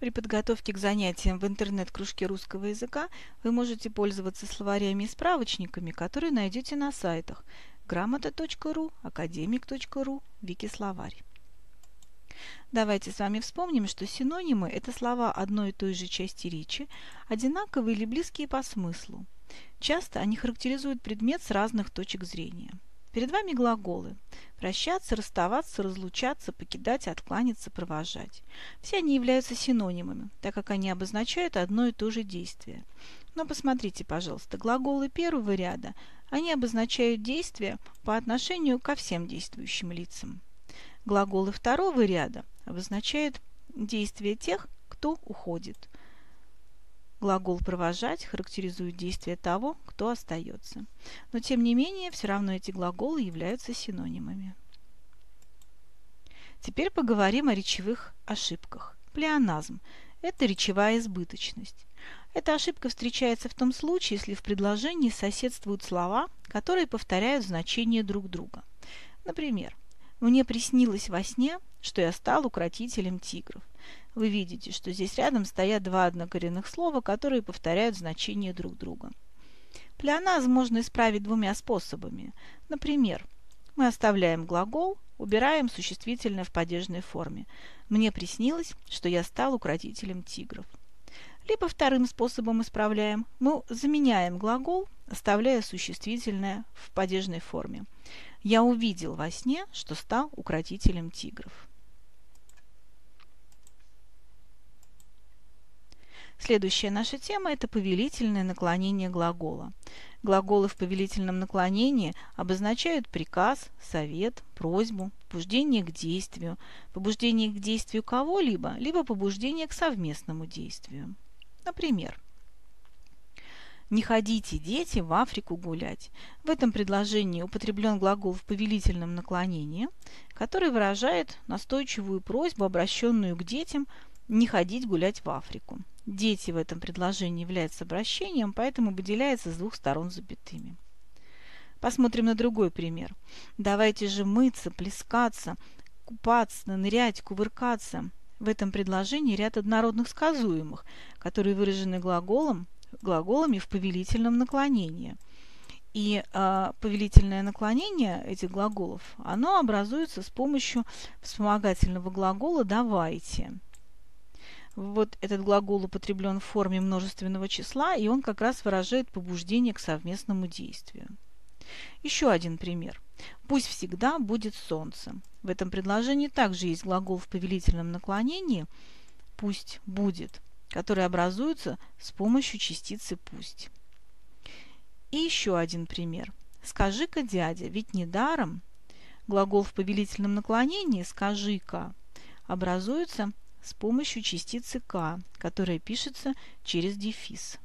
При подготовке к занятиям в интернет-кружке русского языка вы можете пользоваться словарями и справочниками, которые найдете на сайтах грамота.ру, академик.ру, Викисловарь. Давайте с вами вспомним, что синонимы – это слова одной и той же части речи, одинаковые или близкие по смыслу. Часто они характеризуют предмет с разных точек зрения. Перед вами глаголы – прощаться, расставаться, разлучаться, покидать, откланяться, провожать. Все они являются синонимами, так как они обозначают одно и то же действие. Но посмотрите, пожалуйста, глаголы первого ряда, они обозначают действие по отношению ко всем действующим лицам. Глаголы второго ряда обозначают действие тех, кто уходит. Глагол «провожать» характеризует действие того, кто остается. Но тем не менее, все равно эти глаголы являются синонимами. Теперь поговорим о речевых ошибках. Плеоназм – это речевая избыточность. Эта ошибка встречается в том случае, если в предложении соседствуют слова, которые повторяют значение друг друга. Например, «Мне приснилось во сне, что я стал укротителем тигров». Вы видите, что здесь рядом стоят два однокоренных слова, которые повторяют значение друг друга. Плеоназм можно исправить двумя способами. Например, мы оставляем глагол, убираем существительное в падежной форме. Мне приснилось, что я стал укротителем тигров. Либо вторым способом исправляем. Мы заменяем глагол, оставляя существительное в падежной форме. Я увидел во сне, что стал укротителем тигров. Следующая наша тема – это повелительное наклонение глагола. Глаголы в повелительном наклонении обозначают приказ, совет, просьбу, побуждение к действию, побуждение к действию кого-либо, либо побуждение к совместному действию. Например, «Не ходите, дети, в Африку гулять». В этом предложении употреблен глагол в повелительном наклонении, который выражает настойчивую просьбу, обращенную к детям, не ходить гулять в Африку. Дети в этом предложении являются обращением, поэтому выделяется с двух сторон запятыми. Посмотрим на другой пример. Давайте же мыться, плескаться, купаться, нырять, кувыркаться. В этом предложении ряд однородных сказуемых, которые выражены глаголом, глаголами в повелительном наклонении. И э, повелительное наклонение этих глаголов, оно образуется с помощью вспомогательного глагола «давайте». Вот этот глагол употреблен в форме множественного числа, и он как раз выражает побуждение к совместному действию. Еще один пример. Пусть всегда будет солнце. В этом предложении также есть глагол в повелительном наклонении пусть будет, который образуется с помощью частицы пусть. И еще один пример. Скажи-ка, дядя, ведь недаром глагол в повелительном наклонении скажи-ка образуется с помощью частицы «к», которая пишется через дефис.